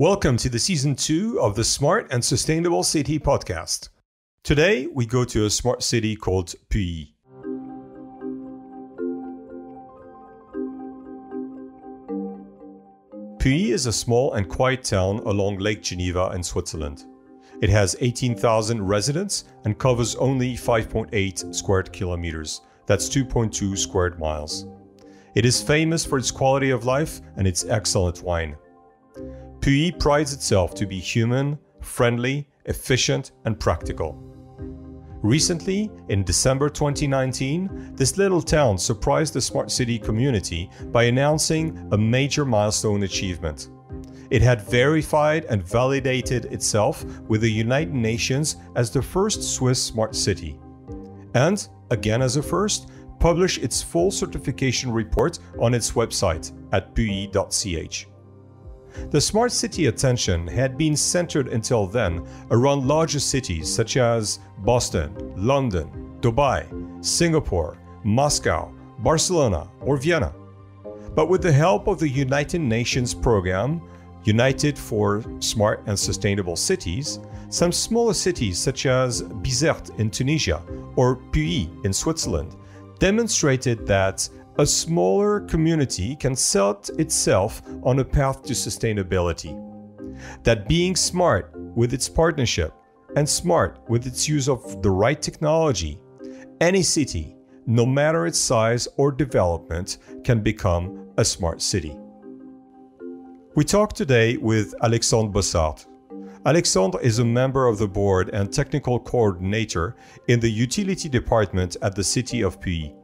Welcome to the season two of the Smart and Sustainable City podcast. Today, we go to a smart city called Pully. Pully is a small and quiet town along Lake Geneva in Switzerland. It has 18,000 residents and covers only 5.8 square kilometers. That's 2.2 square miles. It is famous for its quality of life and its excellent wine. Pully prides itself to be human, friendly, efficient, and practical. Recently, in December 2019, this little town surprised the smart city community by announcing a major milestone achievement. It had verified and validated itself with the United Nations as the first Swiss smart city. And, again as a first, published its full certification report on its website at pully.ch. The smart city attention had been centered until then around larger cities such as Boston, London, Dubai, Singapore, Moscow, Barcelona, or Vienna. But with the help of the United Nations program, United for Smart and Sustainable Cities, some smaller cities such as Bizerte in Tunisia or Pully in Switzerland demonstrated that a smaller community can set itself on a path to sustainability. That being smart with its partnership and smart with its use of the right technology, any city, no matter its size or development, can become a smart city. We talk today with Alexandre Bosshard. Alexandre is a member of the board and technical coordinator in the utility department at the city of Pully.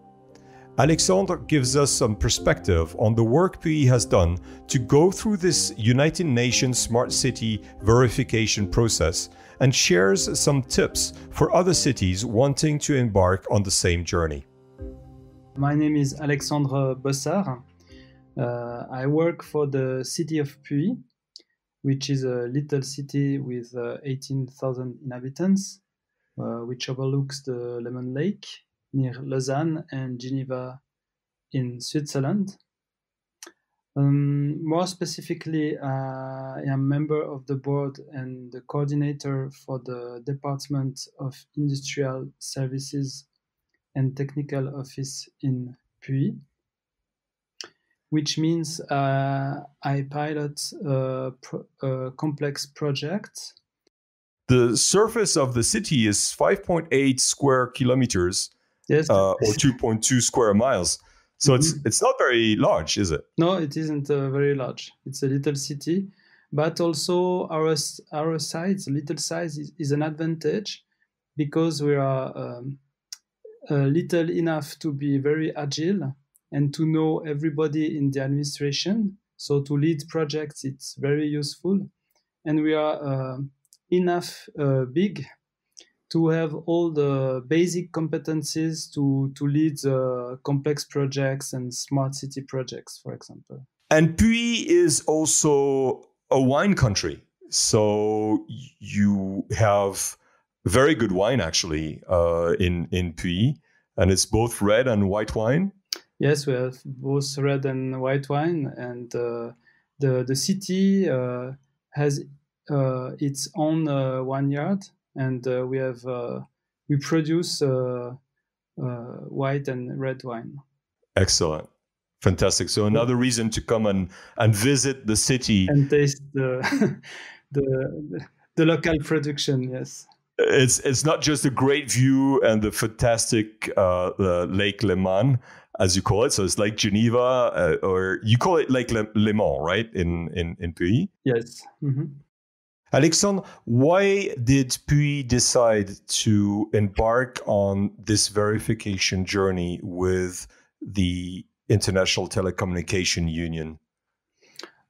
Alexandre gives us some perspective on the work Pully has done to go through this United Nations Smart City verification process and shares some tips for other cities wanting to embark on the same journey. My name is Alexandre Bosshard. Uh, I work for the city of Pully, which is a little city with uh, 18,000 inhabitants, uh, which overlooks the Leman Lake near Lausanne and Geneva in Switzerland. Um, more specifically, uh, I am a member of the board and the coordinator for the Department of Industrial Services and Technical Office in Pully, which means uh, I pilot a, pro- a complex project. The surface of the city is 5.8 square kilometers Yes. uh, or 2.2 square miles. So it's it's not very large, is it? No, it isn't uh, very large. It's a little city, but also our our size, little size, is, is an advantage because we are um, uh, little enough to be very agile and to know everybody in the administration. So to lead projects, it's very useful, and we are uh, enough uh, big to have all the basic competencies to to lead uh, complex projects and smart city projects, for example. And Pully is also a wine country. So you have very good wine actually uh, in in Pully, and it's both red and white wine. Yes, we have both red and white wine, and uh, the the city uh, has uh, its own uh, vineyard, and uh, we have uh, we produce uh, uh, white and red wine. Excellent, fantastic. So another reason to come and and visit the city. and taste the the the local production. Yes. It's it's not just a great view and the fantastic uh, uh, Lake Leman, as you call it. So it's Lake Geneva, uh, or you call it Lake Le- right? In in in Pully. Yes. Mhm. Alexandre, why did Pully decide to embark on this verification journey with the International Telecommunication Union?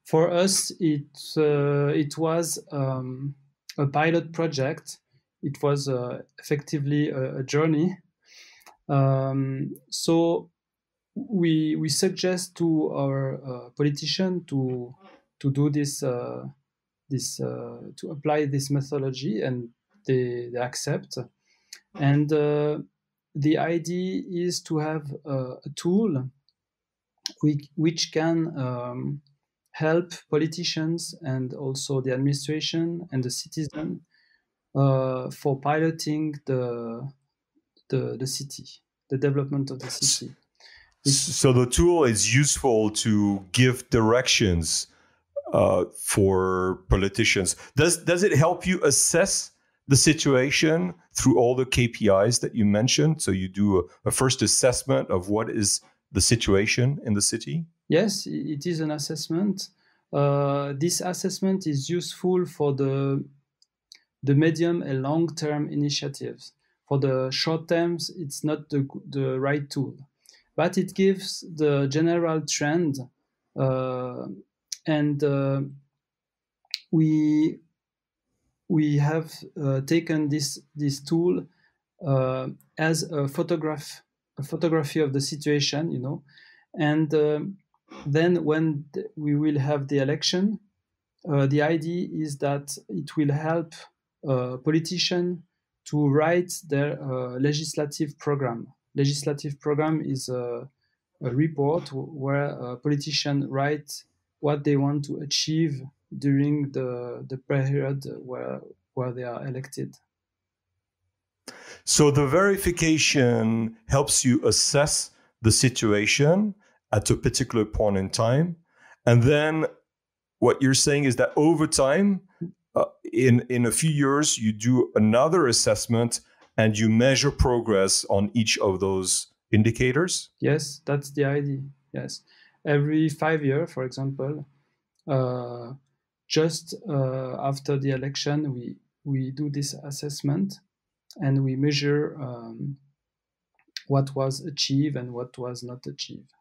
For us, it uh, it was um, a pilot project. It was uh, effectively a, a journey. Um, so we we suggest to our uh, politician to to do this uh, this uh, to apply this methodology, and they, they accept. And uh, the idea is to have uh, a tool which, which can um, help politicians and also the administration and the citizen uh, for piloting the, the the city, the development of the city. So the tool is useful to give directions uh, for politicians. Does does it help you assess the situation through all the KPIs that you mentioned? So you do a, a first assessment of what is the situation in the city. Yes, it is an assessment. Uh, this assessment is useful for the the medium and long term initiatives. For the short terms, it's not the, the right tool, but it gives the general trend, uh, and uh, we we have uh, taken this this tool uh, as a photograph a photography of the situation, you know, and um, then when th- we will have the election, uh, the idea is that it will help uh, politicians to write their uh, legislative program. Legislative program is a, a report where a politician write what they want to achieve during the, the period where, where they are elected. So the verification helps you assess the situation at a particular point in time. And then what you're saying is that over time, uh, in, in a few years, you do another assessment and you measure progress on each of those indicators? Yes, that's the idea. Yes. Every five years, for example, uh, just uh, after the election, we, we do this assessment and we measure um, what was achieved and what was not achieved.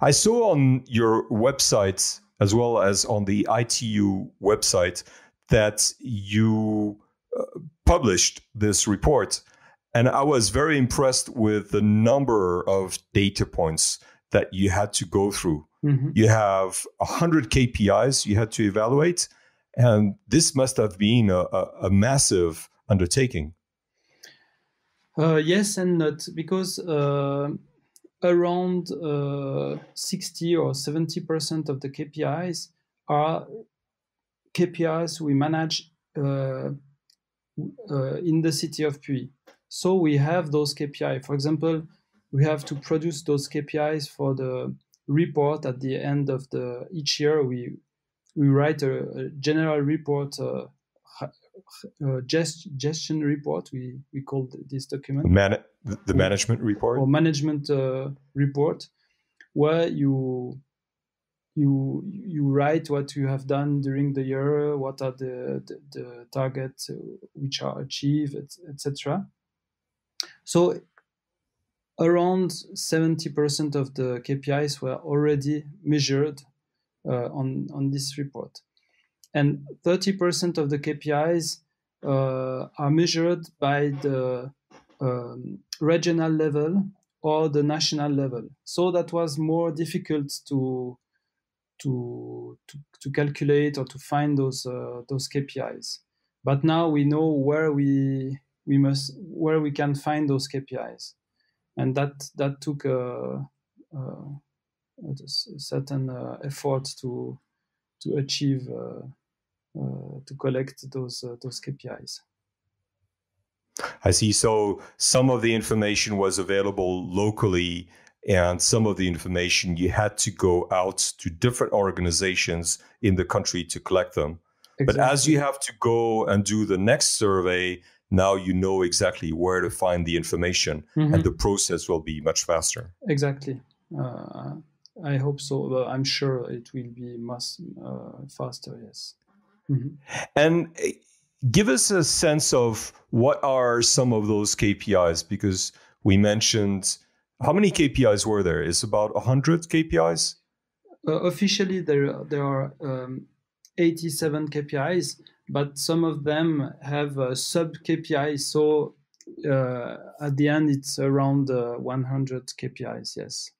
I saw on your website as well as on the ITU website that you uh, published this report. And I was very impressed with the number of data points that you had to go through. Mm-hmm. You have 100 KPIs you had to evaluate. And this must have been a, a, a massive undertaking. Uh, yes and not, because uh, around uh, 60 or 70% of the KPIs are KPIs we manage uh, uh, in the city of Pully. So we have those KPI. For example, we have to produce those KPIs for the report at the end of the each year. We we write a, a general report, uh, uh, gest, gestion report. We we call this document. Man- the management report or management uh, report where you you you write what you have done during the year what are the the, the targets uh, which are achieved etc so around 70% of the kpis were already measured uh, on on this report and 30% of the kpis uh, are measured by the um, regional level or the national level. So that was more difficult to to to, to calculate or to find those uh, those KPIs. But now we know where we we must where we can find those KPIs, and that that took a, a, a certain uh, effort to to achieve uh, uh to collect those uh, those KPIs. I see. So some of the information was available locally, and some of the information you had to go out to different organizations in the country to collect them. Exactly. But as you have to go and do the next survey, now you know exactly where to find the information, mm-hmm. and the process will be much faster. Exactly. Uh, I hope so. I'm sure it will be much uh, faster. Yes. Mm-hmm. And eh, give us a sense of what are some of those KPIs because we mentioned how many KPIs were there? Is about 100 KPIs? Uh, officially, there there are um, 87 KPIs, but some of them have uh, sub KPIs. So uh, at the end, it's around uh, 100 KPIs. Yes.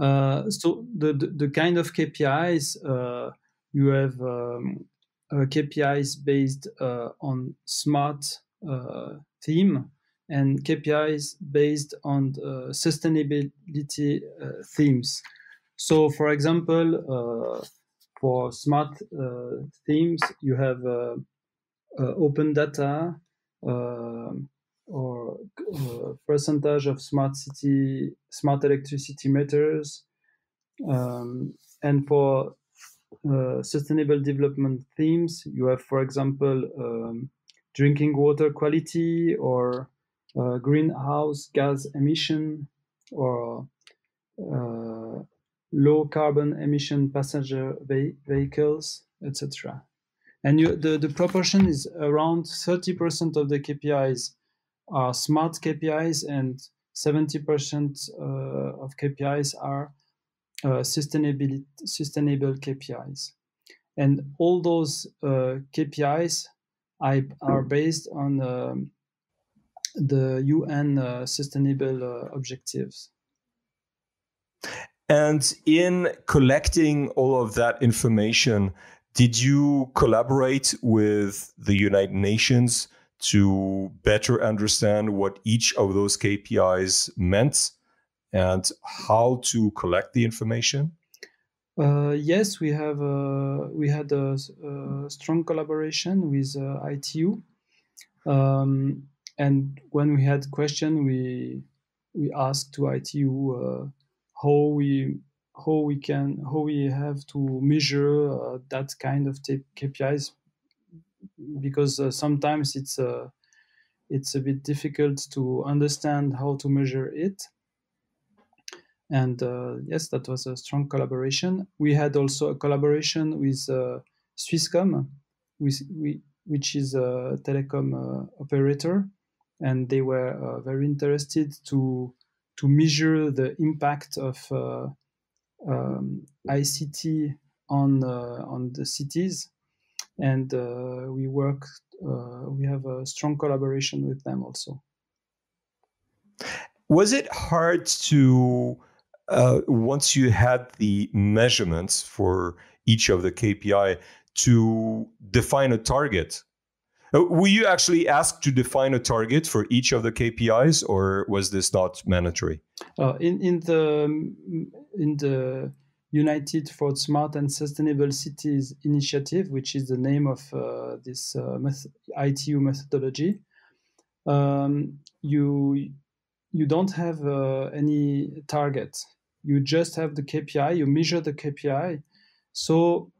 Uh, so the, the, the kind of KPIs uh, you have um, uh, KPIs based uh, on smart theme and KPIs based on sustainability themes. So, for example, for smart themes, you have open data or uh, percentage of smart city smart electricity meters um, and for uh, sustainable development themes you have for example um, drinking water quality or uh, greenhouse gas emission or uh, low carbon emission passenger ve- vehicles etc and you, the, the proportion is around 30% of the kpis are smart KPIs and 70% uh, of KPIs are uh, sustainability, sustainable KPIs. And all those uh, KPIs I, are based on um, the UN uh, sustainable uh, objectives. And in collecting all of that information, did you collaborate with the United Nations to better understand what each of those KPIs meant and how to collect the information? Uh, yes, we have uh, we had a, a, strong collaboration with uh, ITU, um, and when we had question, we we asked to ITU uh, how we how we can how we have to measure uh, that kind of KPIs because uh, sometimes it's a uh, it's a bit difficult to understand how to measure it. And uh, yes, that was a strong collaboration. We had also a collaboration with uh, Swisscom, with, we, which is a telecom uh, operator, and they were very interested to to measure the impact of um, ICT on on the cities. And uh, we work uh, we have a strong collaboration with them also. Was it hard to uh, once you had the measurements for each of the kpi to define a target? uh, were you actually asked to define a target for each of the KPIs, or was this not mandatory? Uh, in in the in the United for Smart and Sustainable Cities Initiative, which is the name of uh, this uh, ITU methodology. Um, you you don't have uh, any target. You just have the KPI. You measure the KPI. So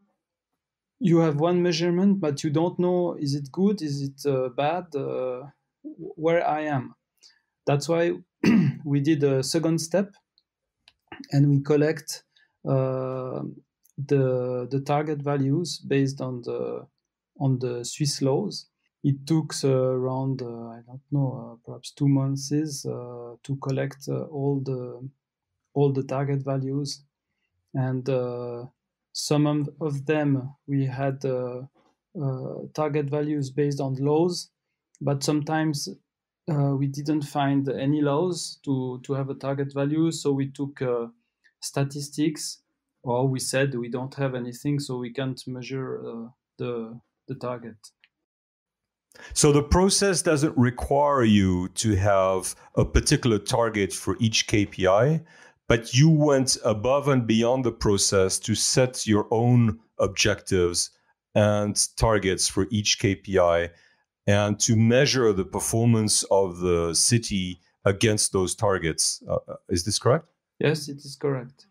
you have one measurement, but you don't know is it good, is it uh, bad, uh, where I am. That's why we did a second step, and we collect uh, the the target values based on the on the Swiss laws. It took uh, around uh, I don't know perhaps two months to collect all the all the target values and some of them we had uh, uh, target values based on laws, but sometimes uh, we didn't find any laws to, to have a target value, so we took statistics, or we said we don't have anything, so we can't measure uh, the the target. So the process doesn't require you to have a particular target for each KPI, but you went above and beyond the process to set your own objectives and targets for each KPI and to measure the performance of the city against those targets. Uh, uh is this correct? Yes, it is correct.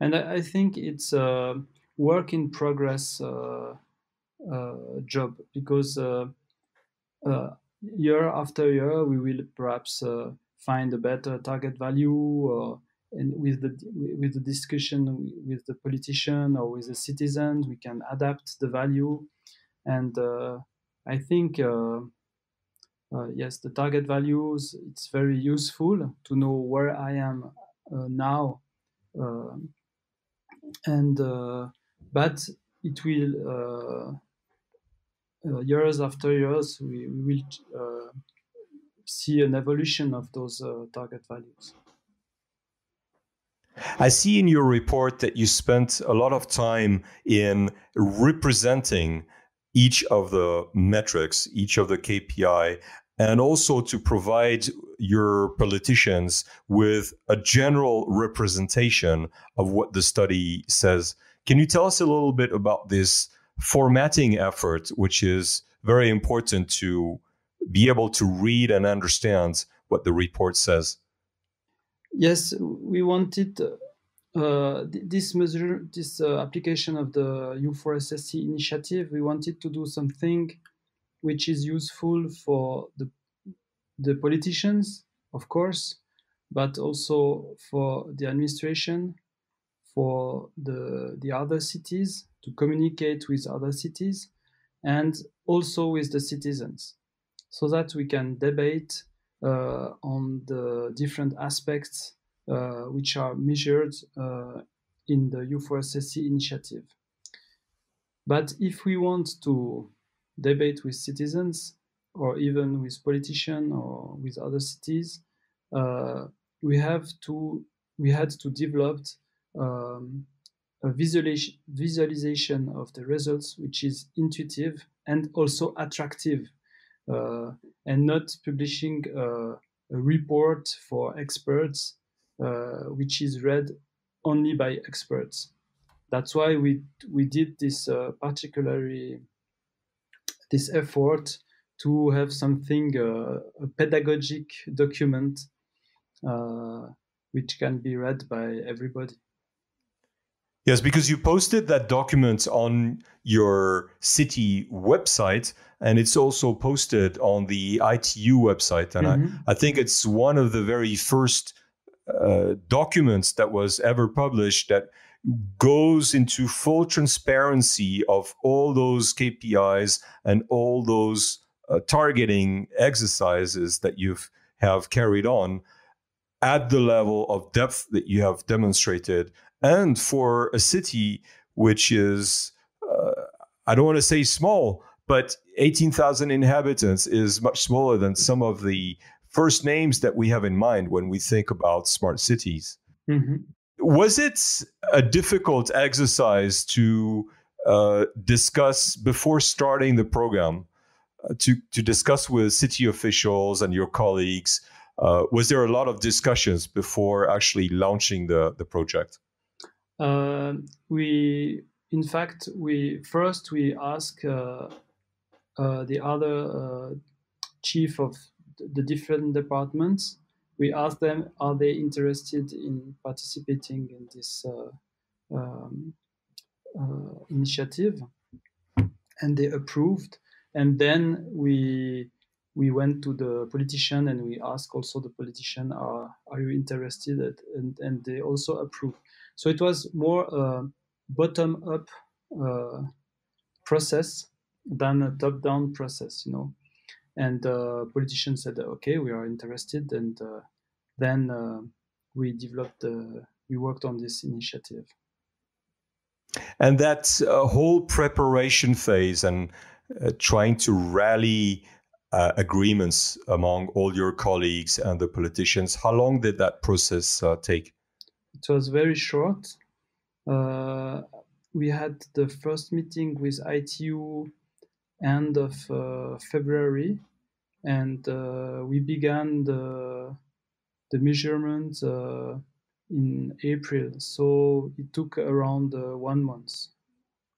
And I, I think it's a work in progress uh, uh, job because uh, uh year after year we will perhaps find a better target value and with the with the discussion with the politician or with the citizens we can adapt the value. And uh, i think uh, uh, yes the target values it's very useful to know where i am uh, now um, and uh, but it will uh, years after years we, we will see an evolution of those target values I see in your report that you spent a lot of time in representing each of the metrics, each of the KPI and also to provide your politicians with a general representation of what the study says. Can you tell us a little bit about this formatting effort, which is very important to be able to read and understand what the report says? Yes, we wanted uh, this measure, this uh, application of the U4SSC initiative. We wanted to do something which is useful for the the politicians, of course, but also for the administration, for the the other cities to communicate with other cities, and also with the citizens, so that we can debate on the different aspects uh, which are measured uh, in the U4SSC initiative. But if we want to debate with citizens or even with politicians or with other cities, uh, we have to we had to develop um, a visualization, of the results which is intuitive and also attractive uh, and not publishing a, a report for experts, uh, which is read only by experts. That's why we we did this uh, particularly this effort to have something uh, a pedagogic document uh, which can be read by everybody. Yes, because you posted that document on your city website, and it's also posted on the ITU website. And mm-hmm. I, I think it's one of the very first uh, documents that was ever published that goes into full transparency of all those KPIs and all those uh, targeting exercises that you've have carried on at the level of depth that you have demonstrated and for a city which is uh, i don't want to say small but 18,000 inhabitants is much smaller than some of the first names that we have in mind when we think about smart cities. Mm-hmm. was it a difficult exercise to uh, discuss before starting the program uh, to to discuss with city officials and your colleagues? Uh, was there a lot of discussions before actually launching the the project uh, we, in fact, we first we ask uh, uh, the other chief of the different departments. We ask them, are they interested in participating in this um, initiative? And they approved. And then we we went to the politician and we asked also the politician, are, are you interested? And, and they also approved. So it was more a bottom up uh, process than a top down process, you know. And uh, politicians said, okay, we are interested. And uh, then uh, we developed, we worked on this initiative. And that uh, whole preparation phase and uh, trying to rally uh, agreements among all your colleagues and the politicians. How long did that process uh, take? It was very short. Uh, we had the first meeting with ITU end of uh, February, and uh, we began the the measurement uh, in April. So it took around one month.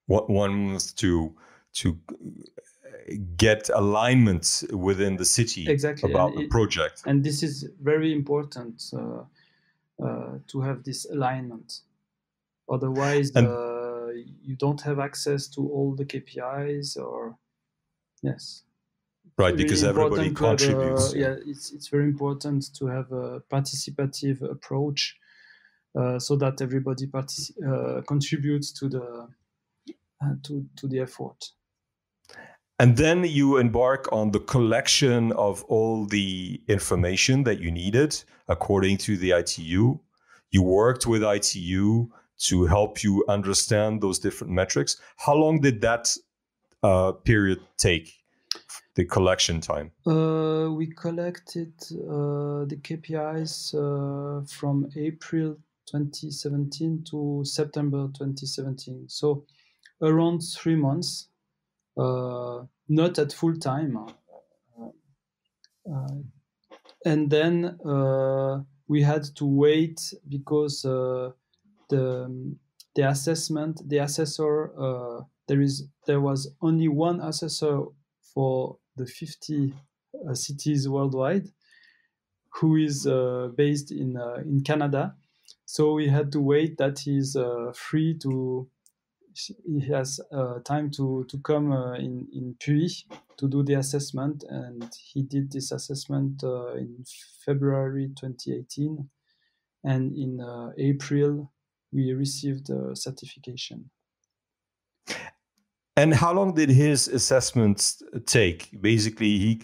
What one month to to get alignment within the city exactly. about and the it, project. And this is very important uh, uh, to have this alignment. Otherwise, and, uh, you don't have access to all the KPIs or yes. Right, really because everybody contributes. A, yeah, it's it's very important to have a participative approach, uh, so that everybody partic- uh, contributes to the uh, to to the effort. And then you embark on the collection of all the information that you needed according to the ITU. You worked with ITU to help you understand those different metrics. How long did that uh, period take, the collection time? Uh, we collected uh, the KPIs uh, from April 2017 to September 2017. So around three months not at full time. Uh, uh, and then uh, we had to wait because uh, the the assessment the assessor uh, there is there was only one assessor for the 50 uh, cities worldwide who is uh, based in uh, in Canada so we had to wait that he's free to he has uh, time to to come uh, in in Pully to do the assessment, and he did this assessment uh, in February 2018, and in uh, April we received a certification. And how long did his assessment take? Basically, he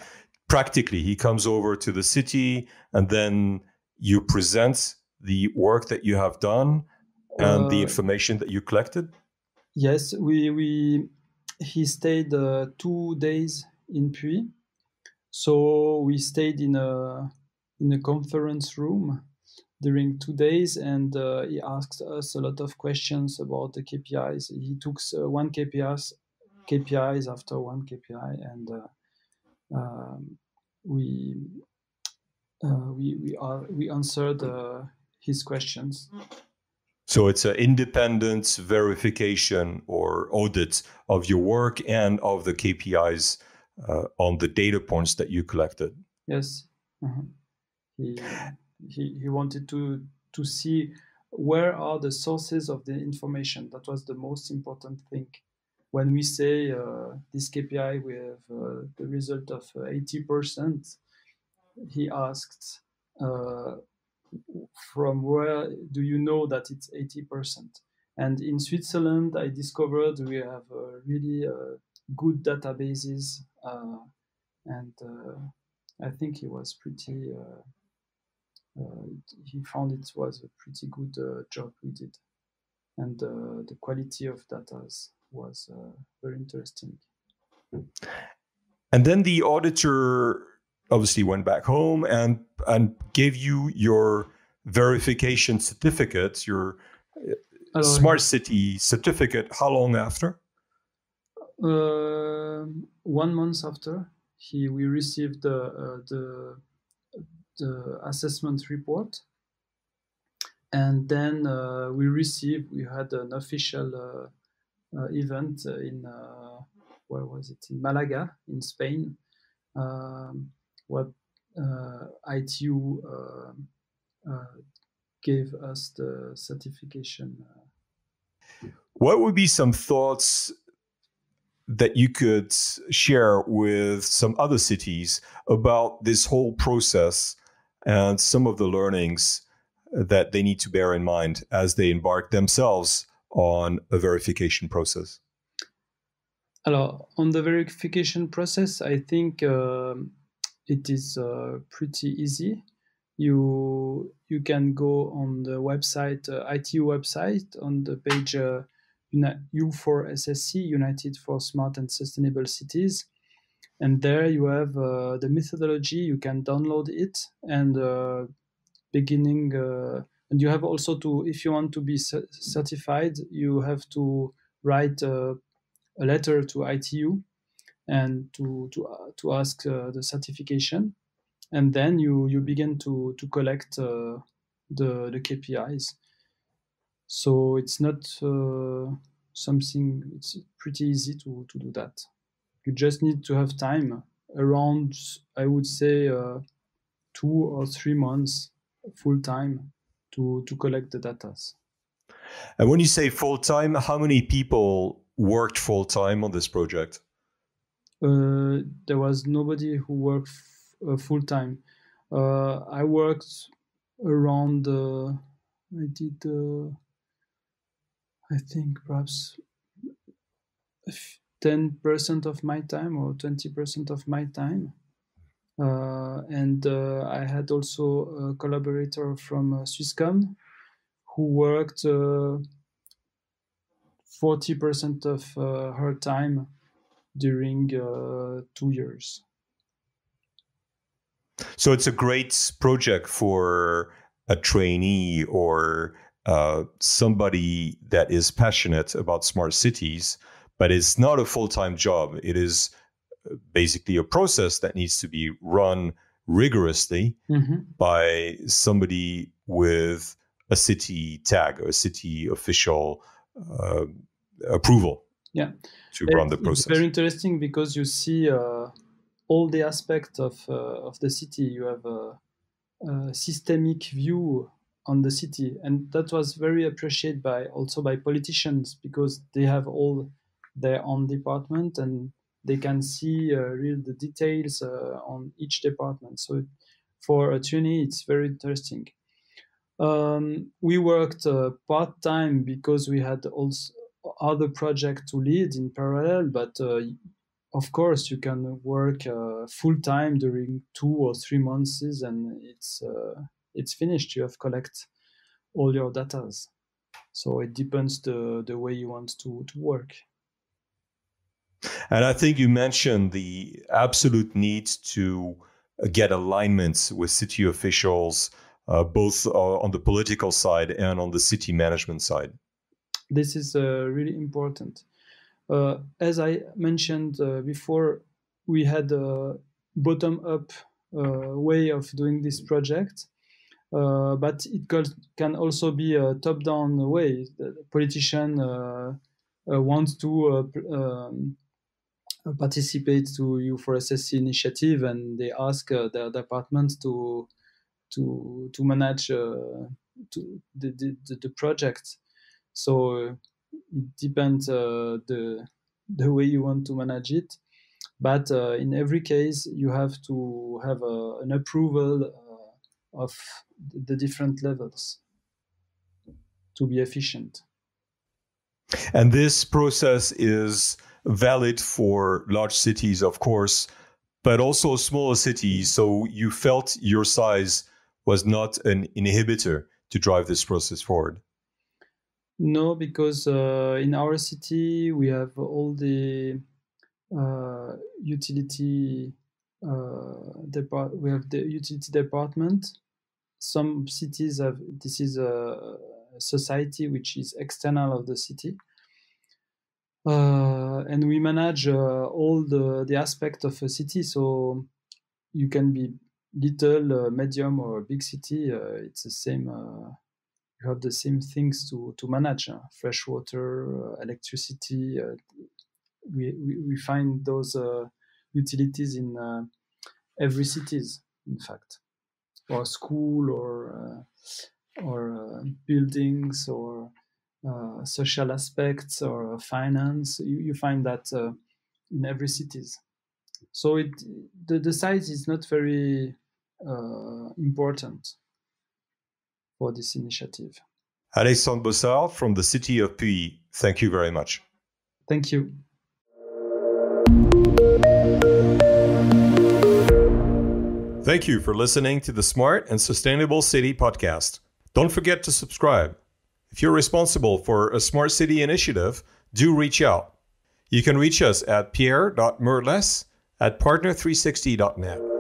practically he comes over to the city, and then you present the work that you have done and the uh, information that you collected Yes, we we he stayed uh, two days in Pully, so we stayed in a in a conference room during two days, and uh, he asked us a lot of questions about the KPIs. He took uh, one KPIs KPIs after one KPI, and uh, um, we uh, we we are we answered uh, his questions. So it's an independent verification or audit of your work and of the KPIs uh, on the data points that you collected. Yes, uh-huh. he, he he wanted to to see where are the sources of the information. That was the most important thing. When we say uh, this KPI, we have uh, the result of uh, eighty percent. He asked uh, from where do you know that it's 80%? And in Switzerland, I discovered we have uh, really uh, good databases, uh, and uh, I think he was pretty. He found it was a pretty good job we did, and the quality of data was very interesting. And then the auditor obviously went back home and and gave you your verification certificate, your uh, smart city certificate. How long after? Uh, one month after he we received the uh, the the assessment report, and then uh, we received we had an official uh, uh, event in where was it in Malaga in Spain. Um, what uh, ITU uh, uh, gave us the certification. What would be some thoughts that you could share with some other cities about this whole process and some of the learnings that they need to bear in mind as they embark themselves on a verification process? Alors, on the verification process, I think um, it is uh, pretty easy. You you can go on the website uh, ITU website on the page uh, U4SSC United for Smart and Sustainable Cities, and there you have uh, the methodology. You can download it and uh, beginning. Uh, and you have also to, if you want to be certified, you have to write a letter to ITU and to to uh, to ask uh, the certification, and then you you begin to to collect uh, the the KPIs. So it's not something. It's pretty easy to to do that. You just need to have time around. I would say two or three months full time to to collect the data. And when you say full time, how many people worked full time on this project? Uh, there was nobody who worked uh, full time. Uh, I worked around. I did. I think perhaps ten percent of my time or twenty percent of my time. Uh, and uh, I had also a collaborator from uh, Swisscom who worked 40% of her time during uh, two years. So it's a great project for a trainee or uh, somebody that is passionate about smart cities, but it's not a full time job. It is uh, basically a process that needs to be run rigorously hmm by somebody with a city tag or a city official uh, approval Yeah. to run the It's very interesting because you see uh, all the aspects of uh, of the city. You have a, a systemic view on the city, and that was very appreciated by also by politicians because they have all their own department and they can see uh, real the details uh, on each department. So for a trainee, it's very interesting. Um, we worked uh, part time because we had also other projects to lead in parallel, but uh, of course you can work uh, full time during two or three months, and it's uh, it's finished. You have collect all your datas, so it depends the the way you want to to work. And I think you mentioned the absolute need to get alignments with city officials, uh, both uh, on the political side and on the city management side. This is uh, really important. Uh, as I mentioned uh, before, we had a bottom up uh, way of doing this project, uh, but it can also be a top down way. The politician uh, uh, wants to um, participate to U4SSC initiative and they ask their department to to to manage to the, the, the project. So uh, it depends uh, the the way you want to manage it. But uh, in every case, you have to have a, an approval uh, of the different levels to be efficient. And this process is valid for large cities, of course, but also smaller cities. So you felt your size was not an inhibitor to drive this process forward. No, because uh, in our city we have all the uh, utility uh, depart. We have the utility department. Some cities have this is a society which is external of the city, uh, and we manage uh, all the the aspect of a city. So you can be little, medium, or big city. It's the same. You have the same things to to manage: uh, fresh water, uh, electricity. Uh, we, we we find those uh, utilities in uh, every cities, in fact, or school, or uh, or buildings, or social aspects, or finance. You, you find that in every cities. So it the, the size is not very important for this initiative. Alexandre Bosshard from the city of Pully, thank you very much. Thank you. Thank you for listening to the Smart and Sustainable City podcast. Don't forget to subscribe. If you're responsible for a smart city initiative, do reach out. You can reach us at pierre.mirlesse at partner360.net.